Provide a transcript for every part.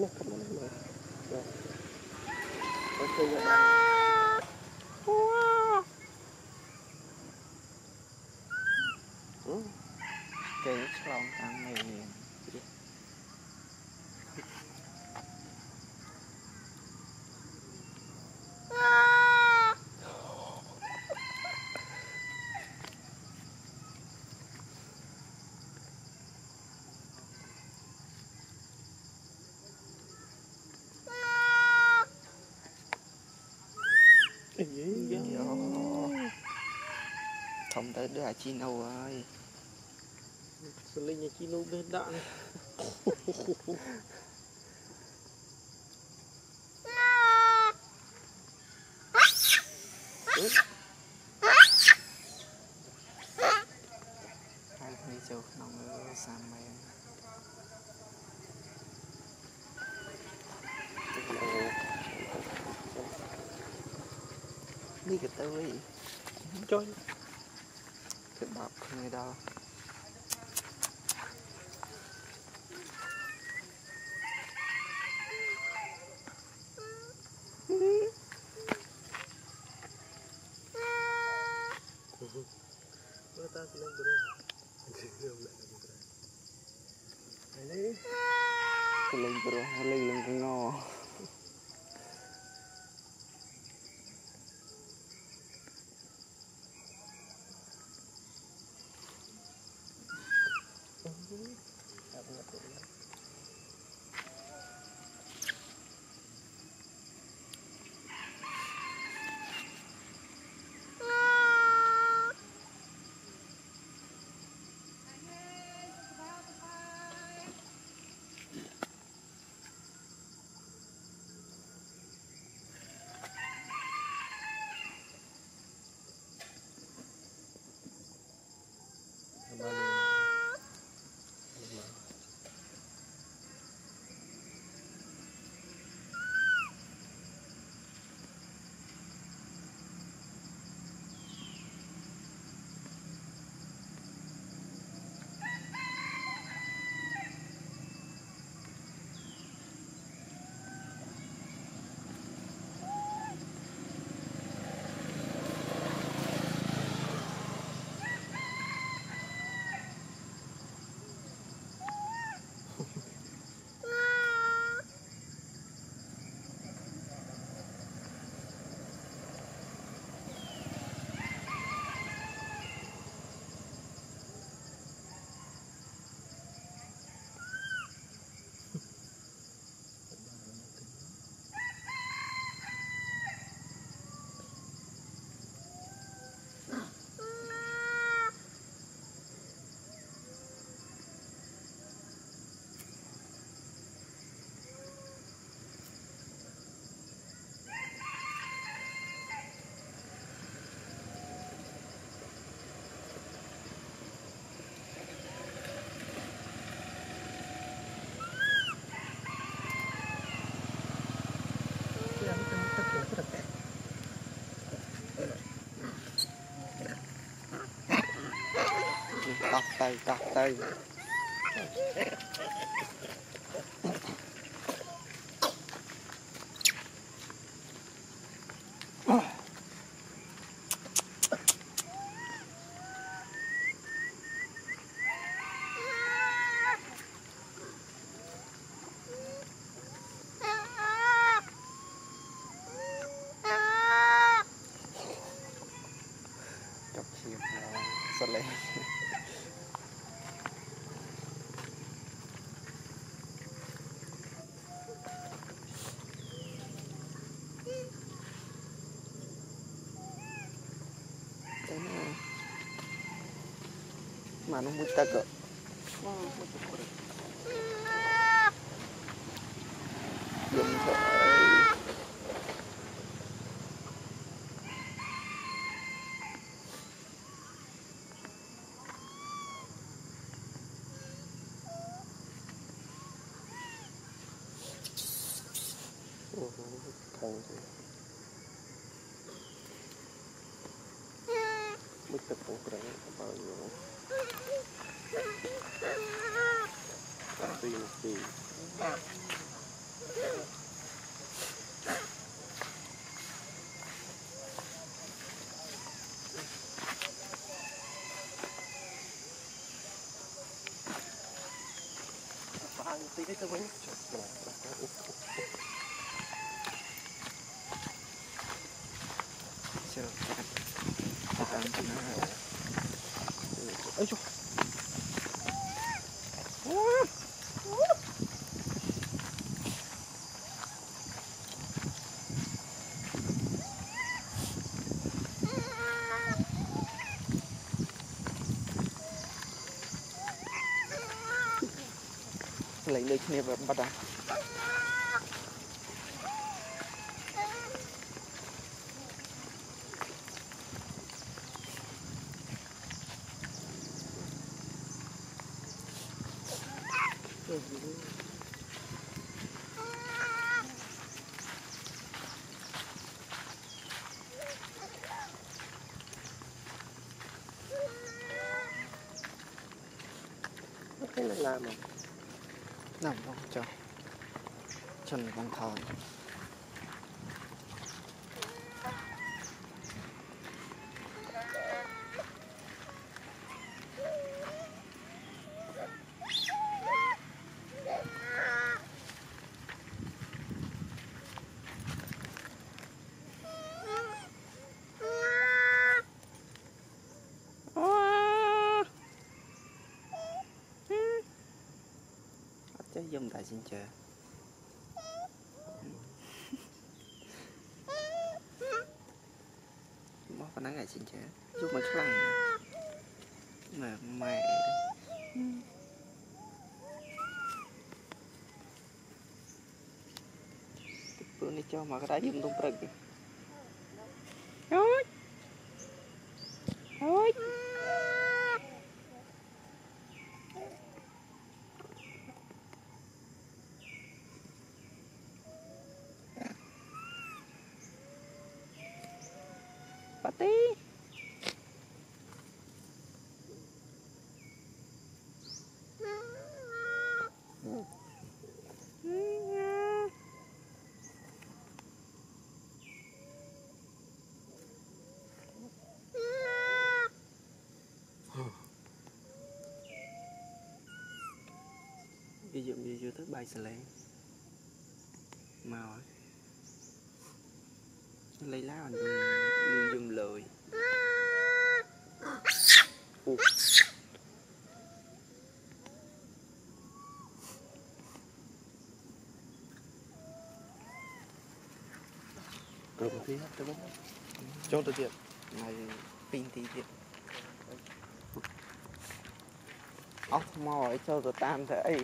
នេះកំណត់មើលបាទអូខេយកបានអូ គេឆ្លងតាមមេរៀន không tới đứa Chino ơi. Linh nhà Chino bên đạn. Hai người chụp nóng ở mày. Đi cái tôi. Đi Chơi cái bọc không nghe đâu Bata silang dalawa. Haling. Haling pero haling lang kang ngawa. ដោះទៅដោះទៅ Mano muita ko. Mano Este pobre caballo. Kita banyak coklat. Ấy chú Lấy lấy គ្នា vào bắt đầu. Cái này làm mà Nằm không? Cho Chân con thòi cái dùng tại xin chờ Bỏ vào nắng ngày xin chờ Giúp mình khăn Mà. Mẹ Tôi nay cho mà cái đá dùng tung prực tí. Ví dụ như vô tới bay xà lên Màu ấy lấy lá anh dùng lời. Ủa. Cầm tí hết tới bóng Chốt tới tiệm Này pin tí tiệm Ốc mò ấy cho rồi tan thế ấy.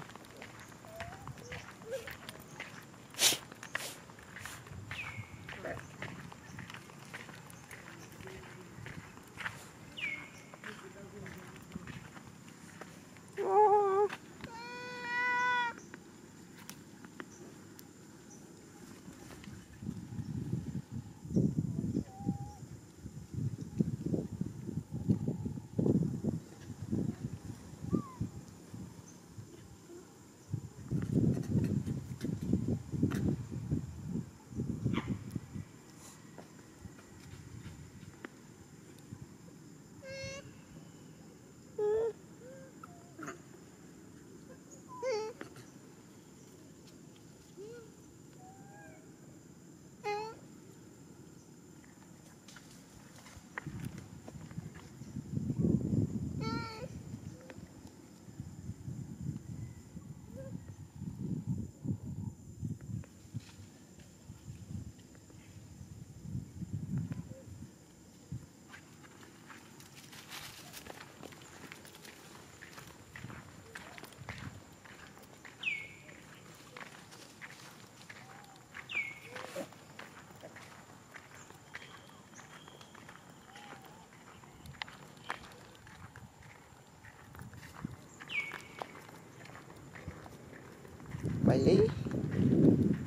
Bailey.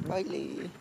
Bailey.